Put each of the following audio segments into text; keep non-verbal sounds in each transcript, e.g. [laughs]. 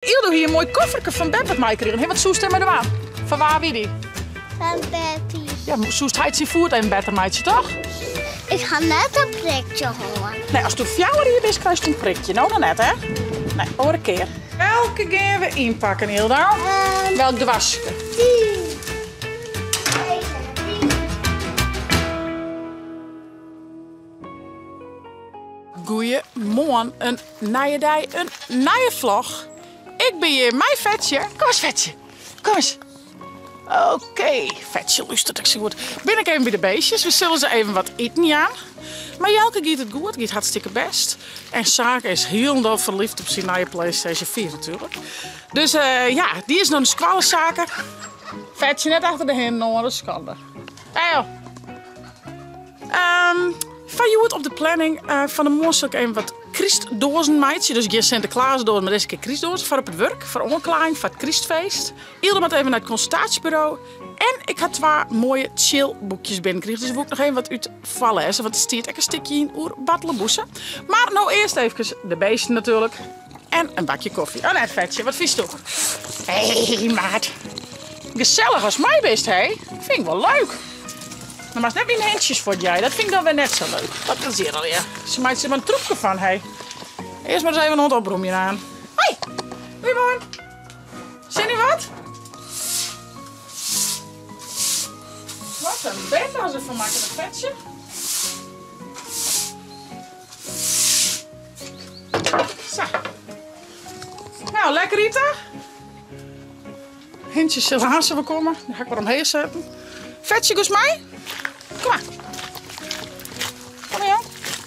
Ildo hier een mooi kofferke van Beppert mij kregen. Hé, wat zoest hij met hem aan? Van waar wie die? Van Beppie. Ja, zoest hij het zijn voert en beter meidje toch? Ik ga net een prikje horen. Nee, als het fjouwer hier is, krijg je een prikje. Nou, dan net, hè? Nee, hoor een keer. Welke gaan we inpakken, Ildo? Ehm, Welk de wasje? tien. Goeiemorgen, een nieuwe dag, een nieuwe vlog. Ben hier, mijn vetje. Kom eens, vetje. Kom eens. Oké, vetje luistert ik zo goed. Ben ik even bij de beestjes. We zullen ze even wat eten aan. Maar Jelke gaat het goed, gaat hartstikke best. En Saak is heel verliefd op zijn nieuwe PlayStation 4 natuurlijk. Dus eh, ja, die is nog een squallenzaker. Vetje net achter de hen, dat is schande. Hey. Ehm, van je op de planning eh, van de morgen even wat Christdozen meidje. Dus geen Sinterklaasdozen, maar deze keer Christdozen. Voor op het werk, voor omklaring, voor het Christfeest. Ieder met even naar het consultatiebureau. En ik had twee mooie chill boekjes binnengekregen. Dus ik wil nog even wat uit vallen. Hè. Want er stiert een stukje in oer battelenboesen. Maar nou eerst even de beesten natuurlijk. En een bakje koffie. Oh nee, vetje, wat vies toch? Hé, hey, maat. Gezellig als mij best, hé. Vind ik wel leuk. Maar maar net weer handjes voor jij. Dat vind ik dan weer net zo leuk. Wat is hier alweer? Ze maakt er maar een troepje van, hé. Eerst maar eens even een hondoproemje aan. Hoi, goedemorgen. Zie je wat? Wat een bende als ik van maken een vetje. Zo. Nou, lekker Rita. Hintjes zullen hazen we komen. Dan ga ik maar omheen zetten. Vetje, mij.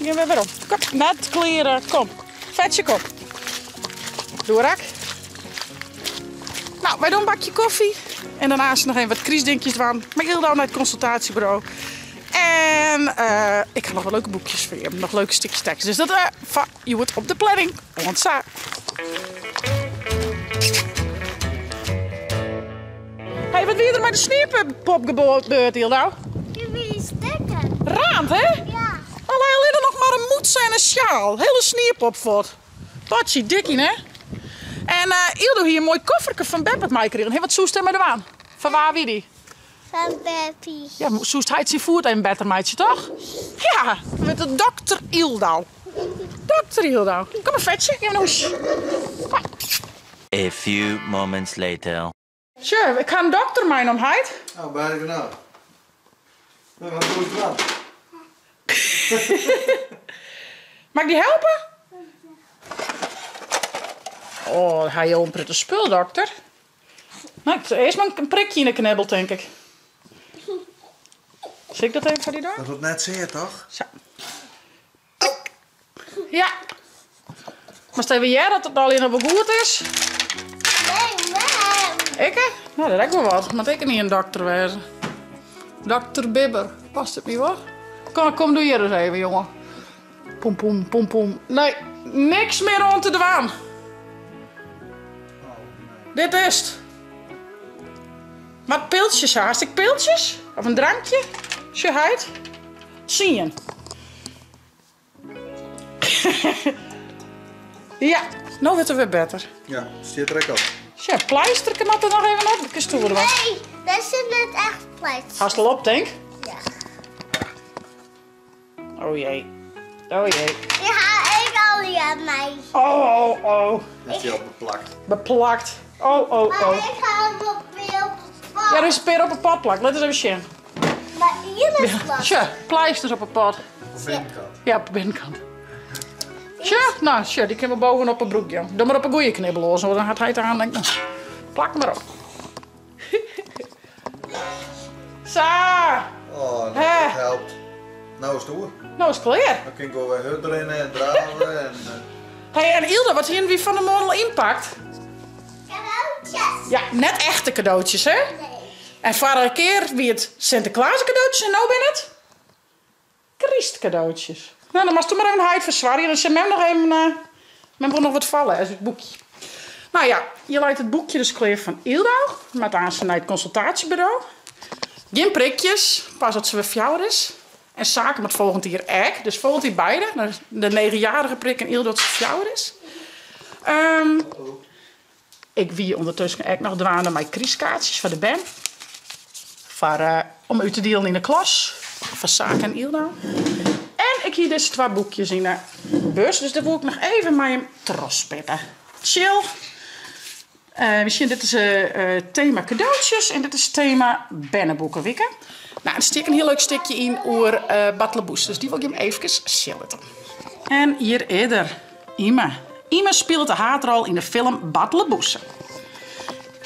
Gaan we weer om. Kom, net kleren. Kom. Vetje, kom. Doe rak. Nou, wij doen een bakje koffie. En daarnaast nog even wat kriesdinkjes aan. Maar heel dan naar het consultatiebureau. En eh, ik ga nog wel leuke boekjes voor je. Nog leuke stukjes tekst. Dus dat uh, van je wordt op de planning. Want zo. Hey, wat wil je er met de sneeuwpop gebeurd, Hilda? Je wil stekken. Raand, hè? En een sjaal. Hele sneeuwpop voort. Patje, dikkie, hè? En uh, Ildo hier een mooi kofferke van Beppert mij kregen. Hey, wat zoest hij met hem aan? Van waar wie die? Van Beppie. Ja, zoest hij het zijn voert en beter meidje, toch? Ja, met de dokter Ildau. Dokter Ildau. Kom maar, vetje. Even een hoesje. A few moments later. Sure, ik ga een dokter mijn omheid. Nou, bijna gedaan. Nou, wat doe ik dan? Mag ik die helpen? Oh, hij je een prettig spul, dokter. Nou, ik eerst maar een prikje in de knibbel, denk ik. Zie ik dat even voor die door? Dat wordt net zeer, toch? Zo. Ja. Maar stel jij dat het al in wel goed is? Nee, nee. Ik? hè? Nou, dat lijkt me wat. Maar ik niet een dokter wezen. Dokter Bibber. Past het niet hoor? Kom, kom doe hier eens even, jongen. Pom, pom, pom, pom. Nee, niks meer rond te dwaan. Dit is het. Wat piltjes haast ik piltjes? Of een drankje? Sjeheid? Zie je? [laughs] ja, nou wordt het weer beter. Ja, zit er ook op. Tja, pleister kan dat er nog even op. Ik stoer was. Nee, dat is net echt pleit. Haast al op, denk. Ja. Oh jee. Oh jee. Ja, ik al je aan mij. Oh, oh, oh. Dat is op beplakt. Beplakt. Oh, oh, Maar oh. ik ga hem op weer op het Ja, er is een peer op een pad plak. Let eens even zien. Maar hier is plat. Tja, pleisters op een pad. Of binnenkant. Ja, op de binnenkant. Tja, nou, tja, die kunnen we bovenop een broek, joh. Doe maar op een goeie knibbel, hoor. Zo, dan gaat hij het aan denken. Plak maar op. [laughs] Zo. Oh, nou, dat helpt. Nou is het door. Nou is het klaar. Dan kan ik wel weer hut erin en draven [laughs] en... eh, Hey, en Ilda, wat hier wie van de model inpakt? Cadeautjes. Ja, net echte cadeautjes, hè? Nee. En vorige keer wie het Sinterklaas cadeautjes en nou ben het Christ cadeautjes. Nou, dan mag je maar even huid verzwaren. Dan zijn hem nog even, uh, men wil nog wat vallen uit het boekje. Nou ja, je laat het boekje dus klaar van Ildo. Met aan naar het consultatiebureau. Geen prikjes, pas dat ze weer is. En zaken met volgend jaar egg. Dus volgend jaar beide. De negenjarige prik en Ildo dat ze is. Ehm, Ik wie ondertussen ook nog dwaande mijn kriskaartjes van de ben. Voor, eh, om u te delen in de klas. Van Saak en Ilda. En ik hier dus twee boekjes in de bus. Dus daar wil ik nog even hem trospitten. Chill. Eh, misschien dit is eh, thema cadeautjes en dit is thema bennenboeken wikken. Nou, er steekt een heel leuk stukje in over uh, Batleboes. Dus die wil ik hem even schilderen. En hier eerder Ime. Ime speelt de haarrol in de film Batleboes.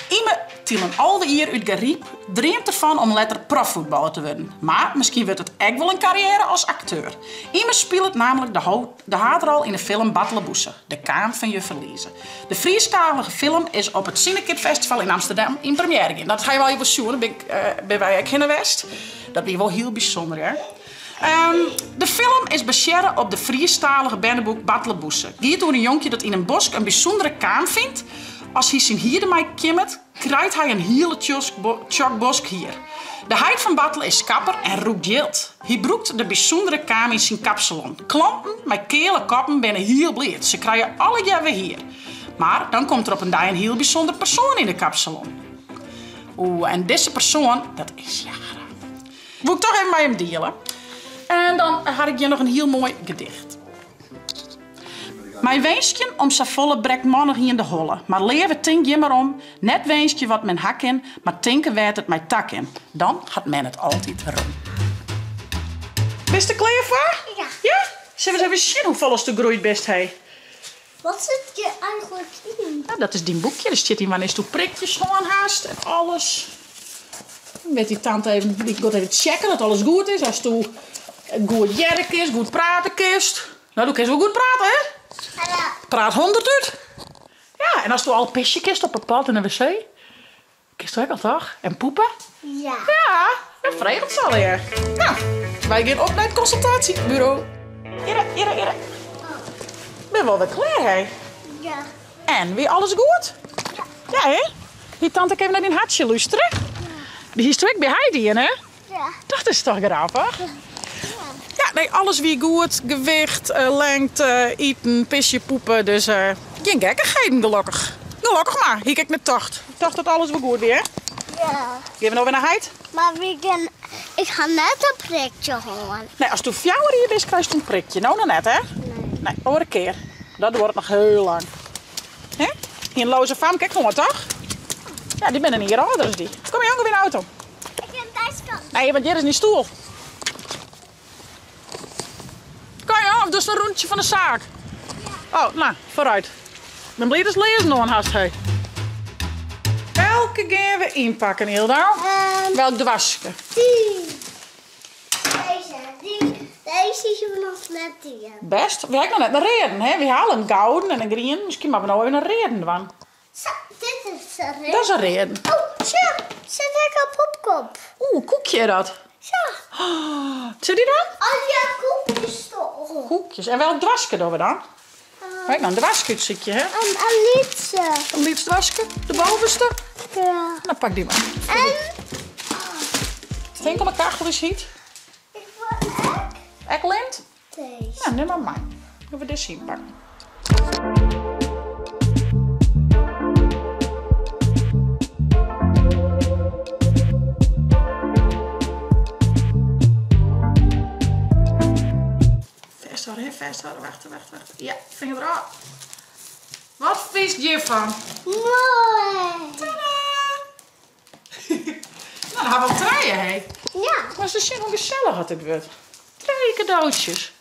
Ime Tielen alweer uit Gariep dreamt ervan om letter profvoetballer te worden. Maar misschien wordt het echt wel een carrière als acteur. Ime speelt namelijk de, de in de film Batleboese, de Kaan van je verliezen. De Friestalige film is op het Cinekit Festival in Amsterdam in première gegaan. Dat ga je wel even zien, daar ben, ik, ben wij ook West. Dat is wel heel bijzonder, hè? Ehm, de film is baseerd op de Friestalige bennenboek Batleboese. Gaat door een jonkje dat in een bos een bijzondere kaam vindt. Als hij zijn hierde mij kimmet, krijgt hij een hele bosk hier. De heid van Battle is kapper en roept jild. Hij broekt de bijzondere kaam in zijn kapsalon. Klanten met kele koppen binnen heel blij. Ze krijgen alle jaar weer hier. Maar dan komt er op een dag een heel bijzonder persoon in de kapsalon. Oeh, en deze persoon, dat is Jara. Wil ik toch even bij hem delen. En dan had ik je nog een heel mooi gedicht. Mijn wensje om z'n volle brekt mannen hier in de holle. Maar leven tink je maar om. Net wensje wat men hak in, maar tinken werd het mijn tak in. Dan gaat men het altijd erom. Bist er klaar voor? Ja. Ja? Zullen we eens even zien hoe vol de groeit best hij? Wat zit je eigenlijk in? Nou, dat is die boekje. Er zit hier wanneer toe prikjes gewoon haast en alles. Dan weet die tante even, die gaat even checken dat alles goed is. Als toe goed jerk is, goed praten kist. Nou, doe ik wel goed praten, hè? Praat honderd uit. Ja, en als je al een pisje kist op een pad in een wc. Kist je ook al toch? En poepen? Ja. Ja, dat vreemd zal je. Nou, wij gaan op naar het consultatiebureau. Hier, hier, hier. Ben wel weer klaar, hè? Ja. En, weer alles goed? Ja, hè? Die tante kan even naar die hartje luisteren. Die is toch bij Heidi, hè? Ja. Dat is toch grappig? Ja, nee, alles weer goed. Gewicht, eh, lengte, eten, pisje, poepen. Dus eh geen gekkigheden, gelukkig. Gelukkig maar. Hier kijk naar tocht. Ik dacht dat alles weer goed weer. Ja. Geven we nou weer naar Heid? Maar we gaan... Ik ga net een prikje horen. Nee, als het fjouwer hier is, krijg je een prikje. Nou, nog net, hè? Nee. Nee, over een keer. Dat wordt nog heel lang. Hè? Hier een loze fam, kijk gewoon toch? Ja, die ben een hier is die. Kom je jongen weer in de auto? Ik heb thuis kan. Nee, want hier is niet stoel. Dus een rondje van de zaak? Oh, nou, vooruit. Ben blij dat ze lezen nog een hast hij. Welke gaan we inpakken, Hilda? Ehm, Welk dwarsje? die. Deze. Die. Deze is nog net die. Best. We hebben nog net een reden, hè? We halen een gouden en een green. Misschien maken we nou even een reden van. Zo, dit is een ring. Dat is een reden. Oh, zo. Zit ik op popkop. Oeh, koekje dat. Zo. Zie je die dan? Al die koekjes toch. Koekjes. En welk dwarsje doen we dan? Kijk nou, een dwarskutsetje, hè? Een. Een liefst dwarsje. De bovenste. Ja. Nou, pak die maar. En... Denk een kachel is hiet. Ik wil echt Eklint? deze. Ja, neem maar mij. Gaan we dit zien pakken. Hè? Vasthouden. Wacht, wacht, wacht. Ja, vinger erop. Wat vies je van? Mooi. Tadaa! [laughs] nou, dan gaan we draaien, hè? Ja. Maar ze zien hoe gezellig het wordt. Twee cadeautjes.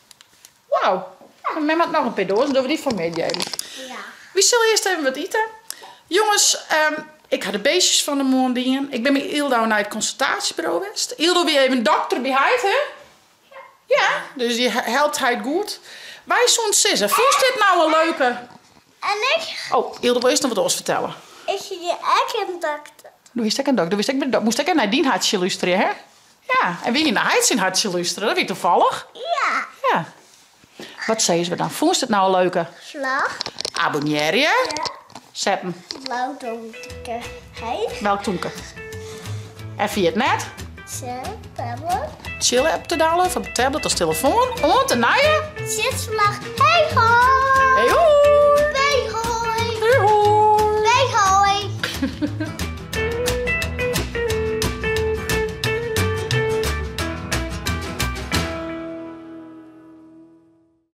Wauw. En men maakt nog een dozen, doen we die voor meegeven. Ja. Wie zal eerst even wat eten? Jongens, ehm, ik had de beestjes van de morgen. Ik ben met Ildo naar het consultatiebureau geweest. Ildo weer even dokter bij hè? Ja, dus die he- helpt hij goed. Wij zo'n sissen. Vond dit nou een leuke... En ik... Oh, Ildo wil eerst nog wat ons vertellen. Ik zie je een dokter. Doe wist ik een dokter. Wist ik, ben- moest ik naar die hartje luisteren, hè? Ja, en wie niet naar zijn hartje luisteren, dat weet toevallig. Ja. Ja. Wat zeggen ze dan? Vond je het nou een leuke? Slag. Abonneer je. Ja. Zetten. Blauw donker. Heet. Welk toenke? En via het net. Ze. Tablet. Chillen op de download op de tablet als telefoon. Om te naaien. Zitslag. Hey ho. Hey, ho!